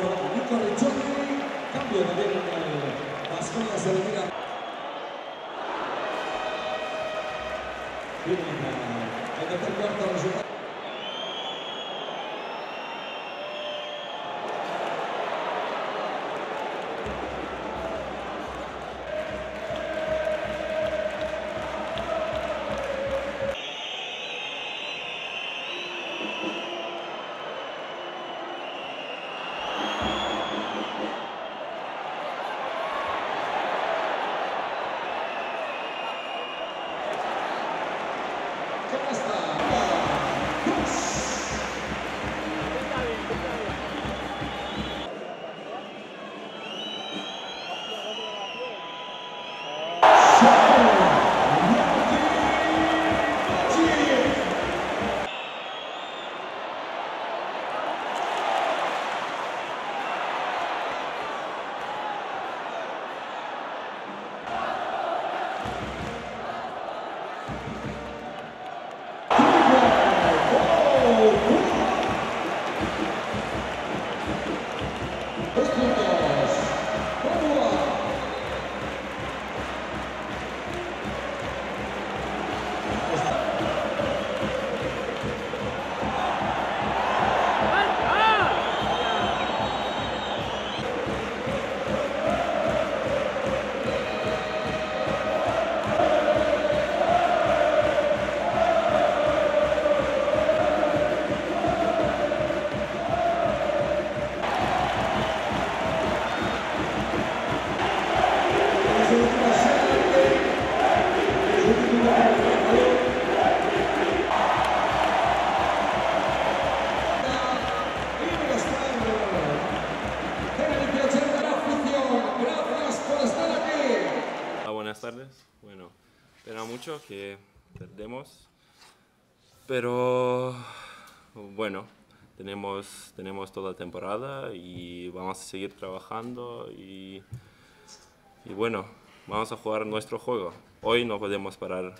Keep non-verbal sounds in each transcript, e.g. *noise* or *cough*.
Sustituido por Nico Riccioni. Cambio también en el Vasconia se retira. Bien, el tercer cuarto resultado. Tenemos, tenemos toda la temporada y vamos a seguir trabajando y, y bueno, vamos a jugar nuestro juego. Hoy no podemos parar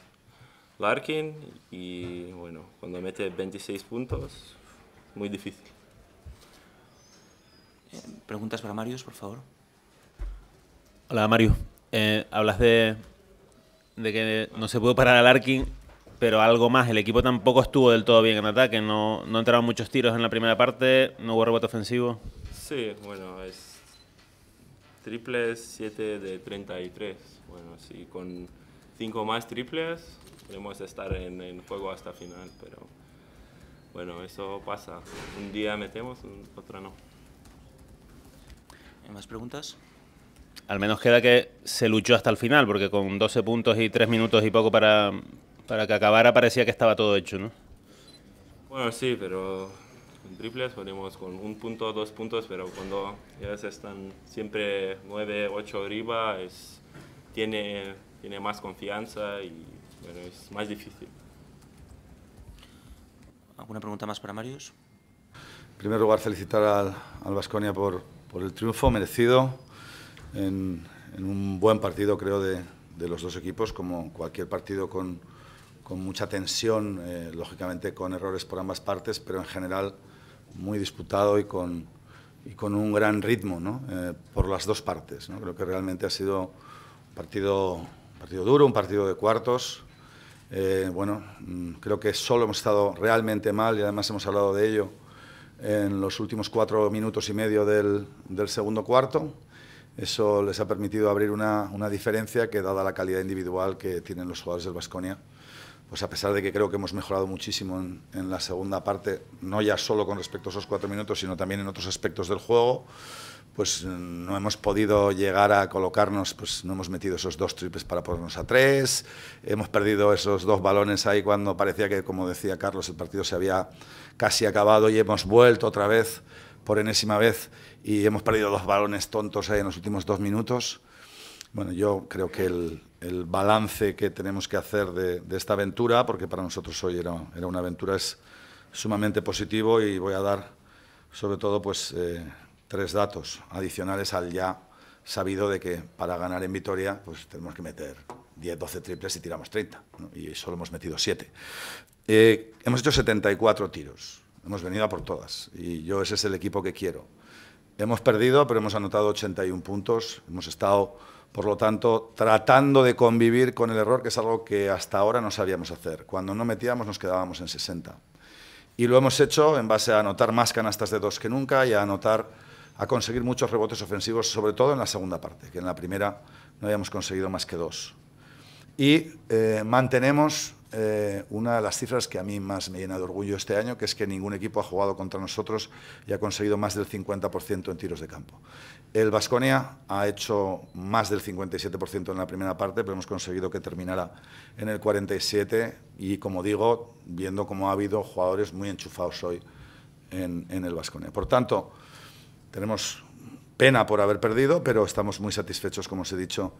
Larkin y bueno, cuando mete 26 puntos, muy difícil. Eh, ¿Preguntas para Marius, por favor? Hola, Mario. Eh, hablas de, de que no se pudo parar a Larkin, pero algo más. El equipo tampoco estuvo del todo bien en ataque. No, no entraron muchos tiros en la primera parte, no hubo rebote ofensivo. Sí, bueno, es triples 7 de 33. Bueno, sí, con 5 más triples podemos estar en, en juego hasta final, pero bueno, eso pasa. Un día metemos, otro no. ¿Hay más preguntas? Al menos queda que se luchó hasta el final, porque con 12 puntos y 3 minutos y poco para, para que acabara parecía que estaba todo hecho, ¿no? Bueno, sí, pero en triples ponemos con un punto, dos puntos, pero cuando ellos están siempre 9, 8 arriba, es, tiene, tiene más confianza y bueno, es más difícil. ¿Alguna pregunta más para Marius? En primer lugar, felicitar al, al Baskonia por, por, el triunfo merecido en, en, un buen partido, creo, de, de, los dos equipos, como cualquier partido con, con mucha tensión, eh, lógicamente con errores por ambas partes, pero en general muy disputado y con, y con un gran ritmo ¿no? eh, por las dos partes. ¿no? Creo que realmente ha sido un partido, un partido duro, un partido de cuartos, eh, bueno, mm, creo que solo hemos estado realmente mal y además hemos hablado de ello en los últimos cuatro minutos y medio del, del segundo cuarto. Eso les ha permitido abrir una, una, diferencia que, dada la calidad individual que tienen los jugadores del Vasconia, pues a pesar de que creo que hemos mejorado muchísimo en, la segunda parte, no ya solo con respecto a esos cuatro minutos, sino también en otros aspectos del juego, pues no hemos podido llegar a colocarnos, pues no hemos metido esos dos triples para ponernos a tres, hemos perdido esos dos balones ahí cuando parecía que, como decía Carlos, el partido se había casi acabado y hemos vuelto otra vez por enésima vez y hemos perdido dos balones tontos ahí en los últimos dos minutos. Bueno, yo creo que el, el balance que tenemos que hacer de, de, esta aventura, porque para nosotros hoy era, era, una aventura, es sumamente positivo y voy a dar sobre todo pues eh, tres datos adicionales al ya sabido de que para ganar en Vitoria pues tenemos que meter 10, 12 triples y tiramos 30, ¿no? y solo hemos metido 7. Eh, hemos hecho 74 tiros, hemos venido a por todas, y yo ese es el equipo que quiero. Hemos perdido, pero hemos anotado 81 puntos, hemos estado, por lo tanto, tratando de convivir con el error, que es algo que hasta ahora no sabíamos hacer. Cuando no metíamos nos quedábamos en 60. Y lo hemos hecho en base a anotar más canastas de dos que nunca y a anotar a conseguir muchos rebotes ofensivos, sobre todo en la segunda parte, que en la primera no habíamos conseguido más que dos. Y eh, mantenemos eh, una de las cifras que a mí más me llena de orgullo este año, que es que ningún equipo ha jugado contra nosotros y ha conseguido más del 50% en tiros de campo. El Vasconia ha hecho más del 57% en la primera parte, pero hemos conseguido que terminara en el 47% y, como digo, viendo cómo ha habido jugadores muy enchufados hoy en, el Vasconia. Por tanto, tenemos pena por haber perdido, pero estamos muy satisfechos, como os he dicho,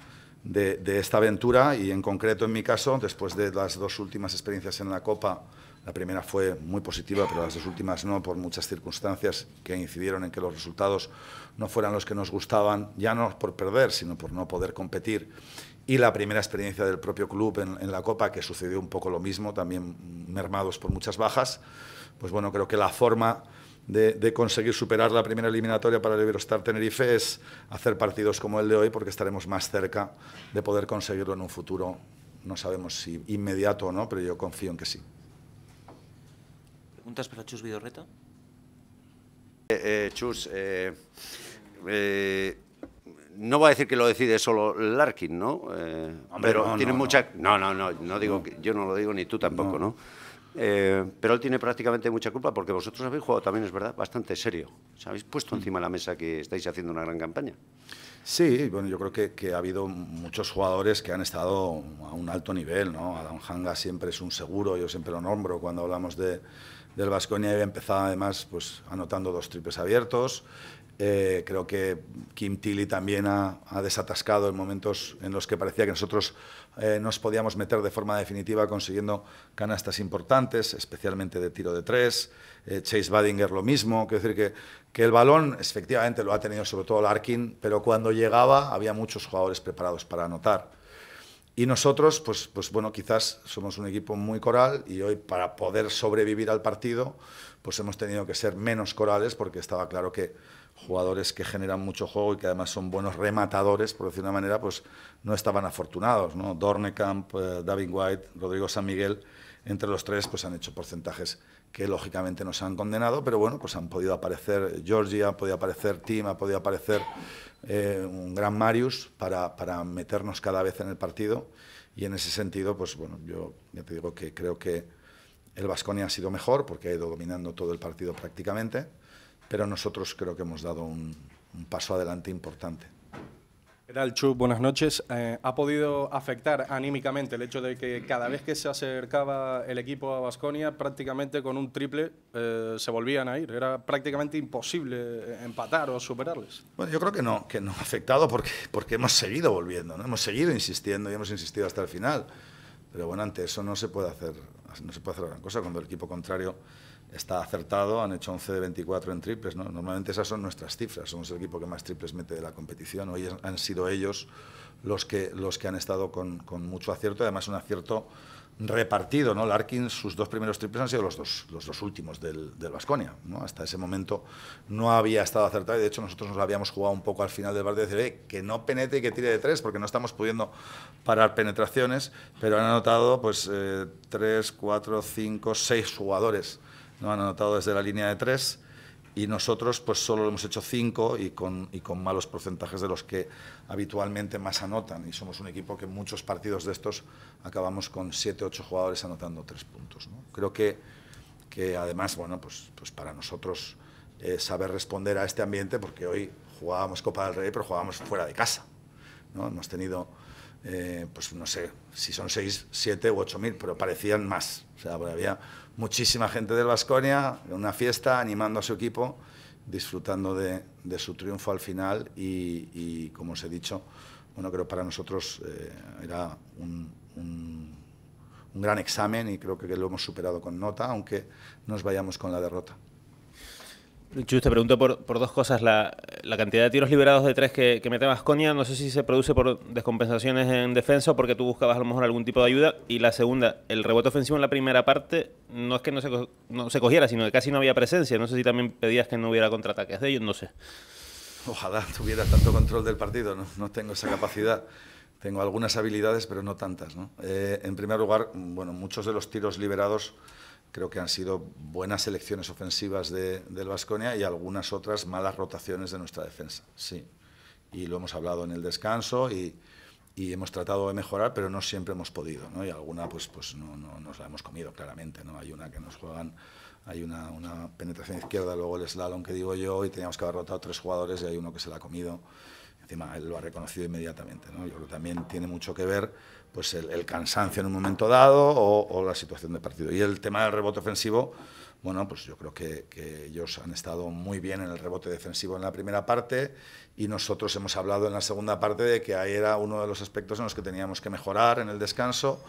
de, esta aventura y en concreto en mi caso, después de las dos últimas experiencias en la Copa, la primera fue muy positiva, pero las dos últimas no, por muchas circunstancias que incidieron en que los resultados no fueran los que nos gustaban, ya no por perder, sino por no poder competir. Y la primera experiencia del propio club en, la Copa, que sucedió un poco lo mismo, también mermados por muchas bajas, pues bueno, creo que la forma de, de, conseguir superar la primera eliminatoria para el Iberostar Tenerife es hacer partidos como el de hoy porque estaremos más cerca de poder conseguirlo en un futuro, no sabemos si inmediato o no, pero yo confío en que sí. ¿Preguntas para Chus Vidorreta? Eh, eh, Chus, eh, eh, no voy a decir que lo decide solo Larkin, ¿no? Hombre, pero no, tiene no, mucha... No, no, no, no digo que... yo no lo digo ni tú tampoco, ¿no? Eh, pero él tiene prácticamente mucha culpa porque vosotros habéis jugado también, es verdad, bastante serio. Os habéis puesto encima de la mesa que estáis haciendo una gran campaña. Sí, bueno, yo creo que, que, ha habido muchos jugadores que han estado a un alto nivel, ¿no? Adam Hanga siempre es un seguro, yo siempre lo nombro cuando hablamos de, del Vasconia y empezado además pues, anotando dos triples abiertos. Eh, creo que Kim Tilly también ha, desatascado en momentos en los que parecía que nosotros eh, nos podíamos meter de forma definitiva consiguiendo canastas importantes, especialmente de tiro de tres. Eh, Chase Badinger lo mismo. Quiero decir que, que el balón efectivamente lo ha tenido sobre todo Larkin, pero cuando llegaba había muchos jugadores preparados para anotar. Y nosotros, pues, pues bueno, quizás somos un equipo muy coral y hoy para poder sobrevivir al partido, pues hemos tenido que ser menos corales porque estaba claro que jugadores que generan mucho juego y que además son buenos rematadores, por decir una manera, pues no estaban afortunados, ¿no? Dornekamp, eh, David White, Rodrigo San Miguel, entre los tres pues han hecho porcentajes que lógicamente nos han condenado, pero bueno, pues han podido aparecer Georgia, ha podido aparecer Tim, ha podido aparecer eh, un gran Marius para, para meternos cada vez en el partido y en ese sentido, pues bueno, yo ya te digo que creo que el Vasconia ha sido mejor porque ha ido dominando todo el partido prácticamente pero nosotros creo que hemos dado un, paso adelante importante. ¿Qué tal, Chu? Buenas noches. Eh, ¿Ha podido afectar anímicamente el hecho de que cada vez que se acercaba el equipo a Basconia, prácticamente con un triple eh, se volvían a ir? Era prácticamente imposible empatar o superarles. Bueno, yo creo que no, que no ha afectado porque, porque hemos seguido volviendo, ¿no? hemos seguido insistiendo y hemos insistido hasta el final. Pero bueno, ante eso no se puede hacer, no se puede hacer gran cosa cuando el equipo contrario está acertado, han hecho 11 de 24 en triples. ¿no? Normalmente esas son nuestras cifras, somos el equipo que más triples mete de la competición. Hoy han sido ellos los que, los que han estado con, con mucho acierto, además un acierto repartido. ¿no? Larkin, sus dos primeros triples han sido los dos, los dos últimos del, Vasconia. ¿no? Hasta ese momento no había estado acertado y de hecho nosotros nos habíamos jugado un poco al final del partido, de decir, eh, que no penetre y que tire de tres porque no estamos pudiendo parar penetraciones, pero han anotado pues, eh, tres, cuatro, cinco, seis jugadores ¿no? han anotado desde la línea de tres y nosotros pues solo hemos hecho cinco y con, y con malos porcentajes de los que habitualmente más anotan y somos un equipo que en muchos partidos de estos acabamos con siete, ocho jugadores anotando tres puntos. Creo que, que además, bueno, pues, pues para nosotros eh, saber responder a este ambiente, porque hoy jugábamos Copa del Rey, pero jugábamos fuera de casa. ¿no? Hemos tenido, eh, pues no sé, si son seis, siete u ocho mil, pero parecían más. O sea, había muchísima gente del Vasconia, una fiesta, animando a su equipo, disfrutando de, su triunfo al final y, como os he dicho, bueno, creo para nosotros eh, era un, un, gran examen y creo que lo hemos superado con nota, aunque nos vayamos con la derrota. Chus, te pregunto por, por dos cosas. La, la, cantidad de tiros liberados de tres que, que mete Vasconia, no sé si se produce por descompensaciones en defensa o porque tú buscabas a lo mejor algún tipo de ayuda. Y la segunda, el rebote ofensivo en la primera parte no es que no se, no se cogiera, sino que casi no había presencia. No sé si también pedías que no hubiera contraataques de ellos, no sé. Ojalá tuviera tanto control del partido, no, no tengo esa capacidad. Tengo algunas habilidades, pero no tantas. ¿no? Eh, en primer lugar, bueno, muchos de los tiros liberados creo que han sido buenas elecciones ofensivas de, del Vasconia y algunas otras malas rotaciones de nuestra defensa. Sí, y lo hemos hablado en el descanso y, y hemos tratado de mejorar, pero no siempre hemos podido, ¿no? Y alguna, pues, pues no, no, nos la hemos comido claramente, ¿no? Hay una que nos juegan, hay una, una penetración izquierda, luego el slalom que digo yo, y teníamos que haber rotado tres jugadores y hay uno que se la ha comido. Encima él lo ha reconocido inmediatamente, ¿no? Yo creo que también tiene mucho que ver pues el, cansancio en un momento dado o, la situación de partido. Y el tema del rebote ofensivo, bueno, pues yo creo que, ellos han estado muy bien en el rebote defensivo en la primera parte y nosotros hemos hablado en la segunda parte de que ahí era uno de los aspectos en los que teníamos que mejorar en el descanso,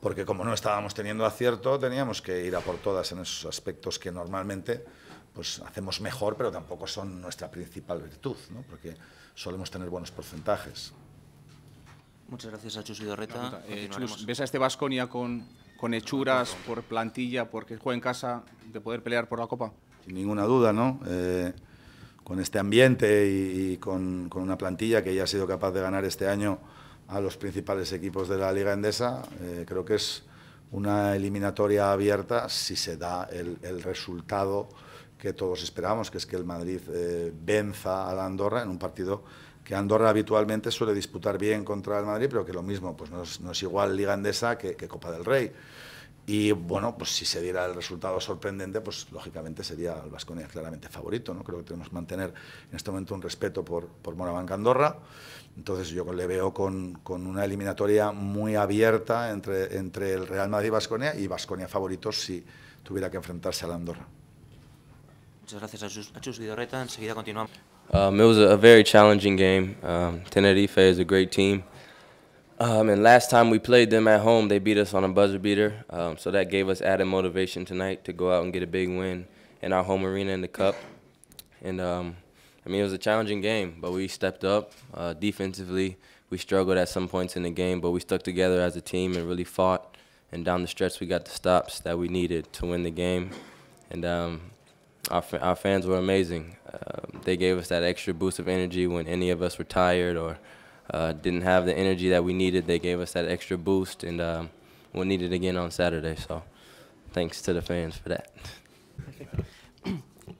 porque como no estábamos teniendo acierto, teníamos que ir a por todas en esos aspectos que normalmente pues hacemos mejor, pero tampoco son nuestra principal virtud, ¿no? porque solemos tener buenos porcentajes. Muchas gracias a Chus Vidorreta. Eh, ¿ves a este Vasconia con, con hechuras por plantilla, porque juega en casa, de poder pelear por la Copa? Sin ninguna duda, ¿no? Eh, con este ambiente y, con, con, una plantilla que ya ha sido capaz de ganar este año a los principales equipos de la Liga Endesa, eh, creo que es una eliminatoria abierta si se da el, el resultado que todos esperamos, que es que el Madrid venza a la Andorra en un partido que Andorra habitualmente suele disputar bien contra el Madrid, pero que lo mismo, pues no es, igual Liga Endesa que, Copa del Rey. Y bueno, pues si se diera el resultado sorprendente, pues lógicamente sería el Vasconia claramente favorito. ¿no? Creo que tenemos que mantener en este momento un respeto por, por Moravanca Andorra. Entonces yo le veo con, con, una eliminatoria muy abierta entre, entre el Real Madrid y Vasconia y Vasconia favorito si tuviera que enfrentarse a Andorra. Muchas gracias a Chus, Vidorreta. Enseguida continuamos. Um, it was a, very challenging game. Um, Tenerife is a great team. Um, and last time we played them at home, they beat us on a buzzer beater. Um, so that gave us added motivation tonight to go out and get a big win in our home arena in the Cup. And um, I mean, it was a challenging game, but we stepped up uh, defensively. We struggled at some points in the game, but we stuck together as a team and really fought. And down the stretch, we got the stops that we needed to win the game. And um, our, our fans were amazing. Uh, they gave us that extra boost of energy when any of us were tired or uh, didn't have the energy that we needed. They gave us that extra boost, and um, we'll need it again on Saturday. So, thanks to the fans for that. *laughs*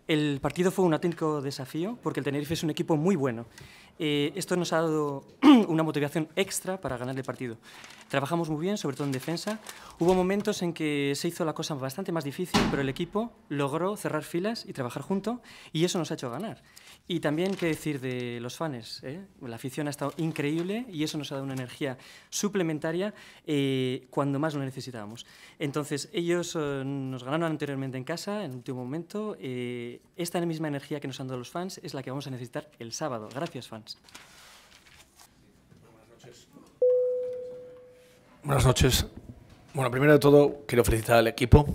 El partido fue un auténtico desafío porque el Tenerife es un equipo muy bueno. Eh, esto nos ha dado *clears throat* una motivación extra para ganar el partido. Trabajamos muy bien, sobre todo en defensa. Hubo momentos en que se hizo la cosa bastante más difícil, pero el equipo logró cerrar filas y trabajar junto, y eso nos ha hecho ganar. Y también, qué decir de los fans, ¿eh? la afición ha estado increíble y eso nos ha dado una energía suplementaria eh, cuando más lo necesitábamos. Entonces, ellos eh, nos ganaron anteriormente en casa, en el último momento. esta misma energía que nos han dado los fans es la que vamos a necesitar el sábado. Gracias, fans. Buenas noches. Bueno, primero de todo, quiero felicitar al equipo.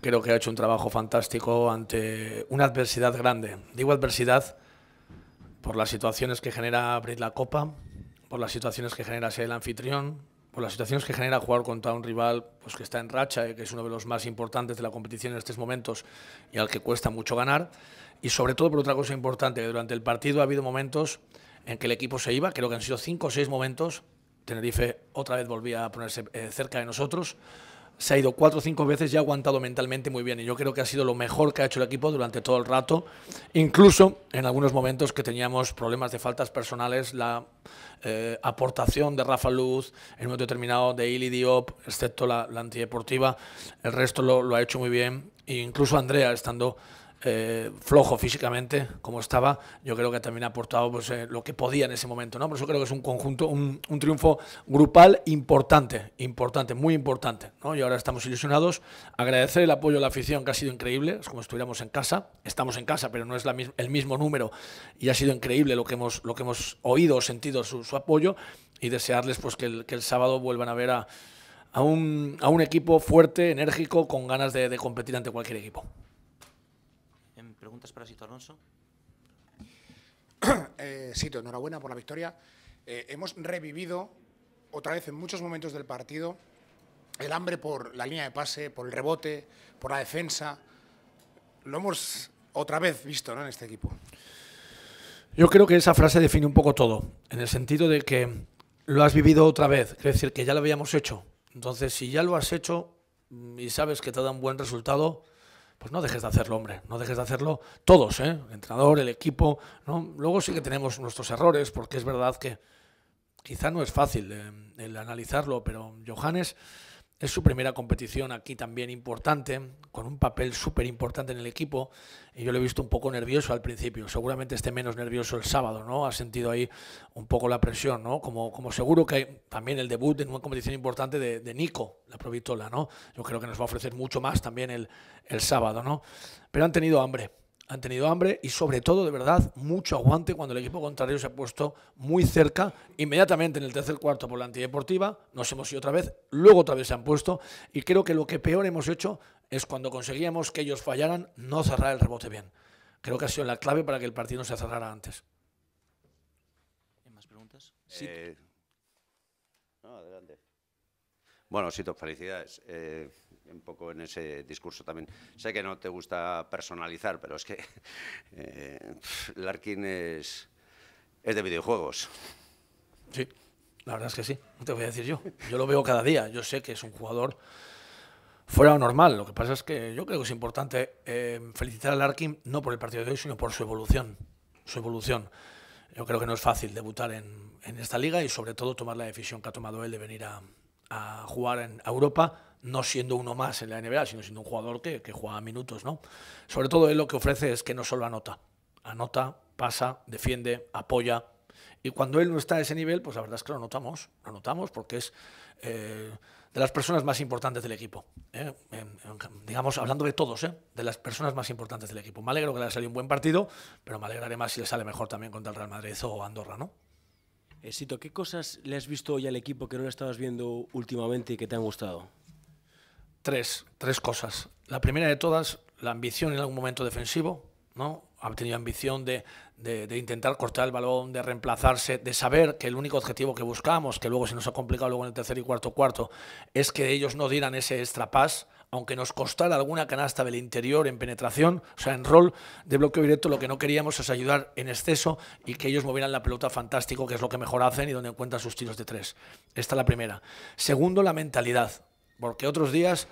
Creo que ha hecho un trabajo fantástico ante una adversidad grande. Digo adversidad por las situaciones que genera abrir la copa, por las situaciones que genera ser el anfitrión, por las situaciones que genera jugar contra un rival pues, que está en racha y que es uno de los más importantes de la competición en estos momentos y al que cuesta mucho ganar. Y sobre todo por otra cosa importante, que durante el partido ha habido momentos en que el equipo se iba, creo que han sido cinco o seis momentos Tenerife otra vez volvía a ponerse eh, cerca de nosotros. Se ha ido cuatro o cinco veces y ha aguantado mentalmente muy bien. Y yo creo que ha sido lo mejor que ha hecho el equipo durante todo el rato. Incluso en algunos momentos que teníamos problemas de faltas personales, la eh, aportación de Rafa Luz en un momento determinado de Ili Diop, excepto la, antideportiva, el resto lo, lo, ha hecho muy bien. E incluso Andrea, estando eh, flojo físicamente como estaba, yo creo que también ha aportado pues, eh, lo que podía en ese momento. ¿no? Por eso creo que es un conjunto, un, triunfo grupal importante, importante, muy importante. ¿no? Y ahora estamos ilusionados. Agradecer el apoyo de la afición, que ha sido increíble, es como si estuviéramos en casa. Estamos en casa, pero no es la, el mismo número y ha sido increíble lo que hemos, lo que hemos oído o sentido su, apoyo y desearles pues, que, el, sábado vuelvan a ver a, a un equipo fuerte, enérgico, con ganas de competir ante cualquier equipo preguntas para Sito Alonso. *clears throat* eh, Sito, enhorabuena por la victoria. Eh, hemos revivido otra vez en muchos momentos del partido el hambre por la línea de pase, por el rebote, por la defensa. Lo hemos otra vez visto ¿no? en este equipo. Yo creo que esa frase define un poco todo, en el sentido de que lo has vivido otra vez, es decir, que ya lo habíamos hecho. Entonces, si ya lo has hecho y sabes que te da un buen resultado, pues no dejes de hacerlo, hombre, no dejes de hacerlo todos, ¿eh? el entrenador, el equipo. Luego sí que tenemos nuestros errores, porque es verdad que quizá no es fácil el analizarlo, pero Johannes es su primera competición aquí también importante, con un papel súper importante en el equipo. Y yo lo he visto un poco nervioso al principio. Seguramente esté menos nervioso el sábado, ¿no? Ha sentido ahí un poco la presión, ¿no? Como, como seguro que también el debut en una competición importante de, de Nico, la Provitola, ¿no? Yo creo que nos va a ofrecer mucho más también el, el sábado, ¿no? Pero han tenido hambre han tenido hambre y sobre todo, de verdad, mucho aguante cuando el equipo contrario se ha puesto muy cerca, inmediatamente en el tercer cuarto por la antideportiva, nos hemos ido otra vez, luego otra vez se han puesto y creo que lo que peor hemos hecho es cuando conseguíamos que ellos fallaran, no cerrar el rebote bien. Creo que ha sido la clave para que el partido no se cerrara antes. ¿Hay más preguntas? Sí. Eh, no, adelante. Bueno, Sito, felicidades. Eh, un poco en ese discurso también. Sé que no te gusta personalizar, pero es que *laughs* eh, Larkin es, es de videojuegos. Sí, la verdad es que sí, te voy a decir yo. Yo lo veo cada día, yo sé que es un jugador fuera normal. Lo que pasa es que yo creo que es importante eh, felicitar a Larkin no por el partido de hoy, sino por su evolución. Su evolución. Yo creo que no es fácil debutar en, en esta liga y sobre todo tomar la decisión que ha tomado él de venir a, a jugar en Europa no siendo uno más en la NBA, sino siendo un jugador que, juega minutos, ¿no? Sobre todo él lo que ofrece es que no solo anota, anota, pasa, defiende, apoya. Y cuando él no está a ese nivel, pues la verdad es que lo notamos, lo notamos porque es eh, de las personas más importantes del equipo. ¿eh? digamos, hablando de todos, ¿eh? de las personas más importantes del equipo. Me alegro que le haya salido un buen partido, pero me alegraré más si le sale mejor también contra el Real Madrid o Andorra, ¿no? Sito, ¿qué cosas le has visto hoy al equipo que no le estabas viendo últimamente y que te han gustado? Tres, tres cosas. La primera de todas, la ambición en algún momento defensivo, ¿no? Ha tenido ambición de, de, intentar cortar el balón, de reemplazarse, de saber que el único objetivo que buscamos, que luego se nos ha complicado luego en el tercer y cuarto cuarto, es que ellos no dieran ese extra pass, aunque nos costara alguna canasta del interior en penetración, o sea, en rol de bloqueo directo, lo que no queríamos es ayudar en exceso y que ellos movieran la pelota fantástico, que es lo que mejor hacen y donde encuentran sus tiros de tres. Esta es la primera. Segundo, la mentalidad, porque otros días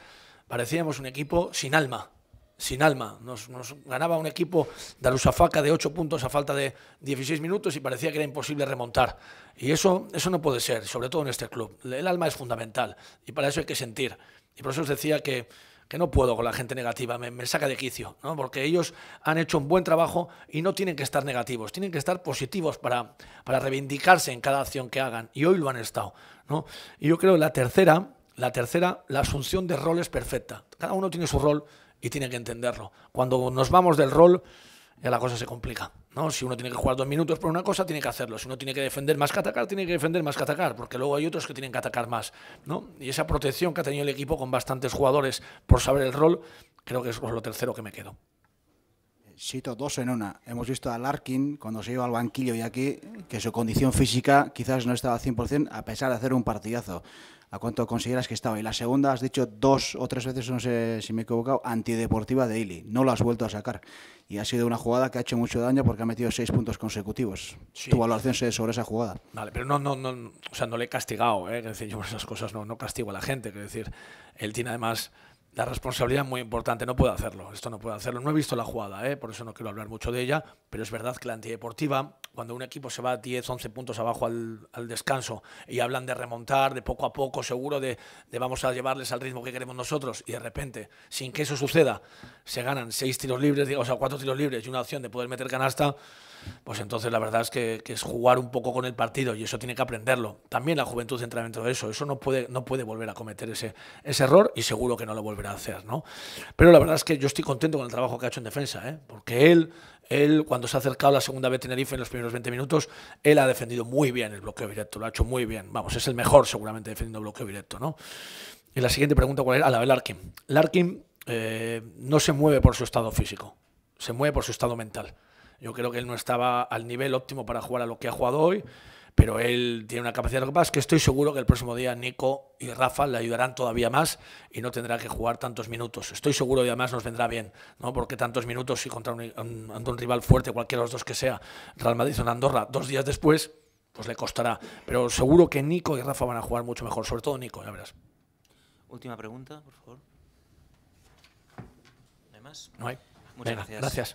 parecíamos un equipo sin alma, sin alma. Nos, ganaba un equipo de Alusafaca de 8 puntos a falta de 16 minutos y parecía que era imposible remontar. Y eso, eso no puede ser, sobre todo en este club. El alma es fundamental y para eso hay que sentir. Y por eso os decía que, que no puedo con la gente negativa, me, saca de quicio, ¿no? porque ellos han hecho un buen trabajo y no tienen que estar negativos, tienen que estar positivos para, para reivindicarse en cada acción que hagan. Y hoy lo han estado. ¿no? Y yo creo que la tercera, la tercera, la asunción de rol es perfecta. Cada uno tiene su rol y tiene que entenderlo. Cuando nos vamos del rol, ya la cosa se complica. ¿no? Si uno tiene que jugar dos minutos por una cosa, tiene que hacerlo. Si uno tiene que defender más que atacar, tiene que defender más que atacar, porque luego hay otros que tienen que atacar más. ¿no? Y esa protección que ha tenido el equipo con bastantes jugadores por saber el rol, creo que es lo tercero que me quedo. Sito, dos en una. Hemos visto a Larkin cuando se iba al banquillo y aquí que su condición física quizás no estaba al 100% a pesar de hacer un partidazo a cuánto consideras que estaba. Y la segunda, has dicho dos o tres veces, no sé si me he equivocado, antideportiva de Ili. No lo has vuelto a sacar. Y ha sido una jugada que ha hecho mucho daño porque ha metido seis puntos consecutivos. Tu valoración sobre esa jugada. Vale, pero no, no, no, o sea, no le he castigado. ¿eh? Es decir, yo por esas cosas no, no castigo a la gente. Es decir, él tiene además la responsabilidad es muy importante, no puedo hacerlo, esto no puedo hacerlo. No he visto la jugada, ¿eh? por eso no quiero hablar mucho de ella, pero es verdad que la antideportiva, cuando un equipo se va 10, 11 puntos abajo al, descanso y hablan de remontar, de poco a poco, seguro de, de, vamos a llevarles al ritmo que queremos nosotros, y de repente, sin que eso suceda, se ganan 6 tiros libres, o sea, 4 tiros libres y una opción de poder meter canasta, pues entonces la verdad es que, es jugar un poco con el partido y eso tiene que aprenderlo. También la juventud entra dentro de eso, eso no puede, no puede volver a cometer ese, ese error y seguro que no lo volverá a hacer. ¿no? Pero la verdad es que yo estoy contento con el trabajo que ha hecho en defensa, ¿eh? porque él, él, cuando se ha acercado la segunda vez Tenerife en los primeros 20 minutos, él ha defendido muy bien el bloqueo directo, lo ha hecho muy bien. Vamos, es el mejor seguramente defendiendo bloqueo directo. ¿no? Y la siguiente pregunta, ¿cuál era? A la de Larkin. Larkin eh, no se mueve por su estado físico, se mueve por su estado mental. Yo creo que él no estaba al nivel óptimo para jugar a lo que ha jugado hoy, pero él tiene una capacidad. Lo que pasa es que estoy seguro que el próximo día Nico y Rafa le ayudarán todavía más y no tendrá que jugar tantos minutos. Estoy seguro y además nos vendrá bien, ¿no? porque tantos minutos y contra un, un, rival fuerte, cualquiera de los dos que sea, Real Madrid o Andorra, dos días después, pues le costará. Pero seguro que Nico y Rafa van a jugar mucho mejor, sobre todo Nico, ya verás. Última pregunta, por favor. ¿No hay más? No hay. Muchas gracias.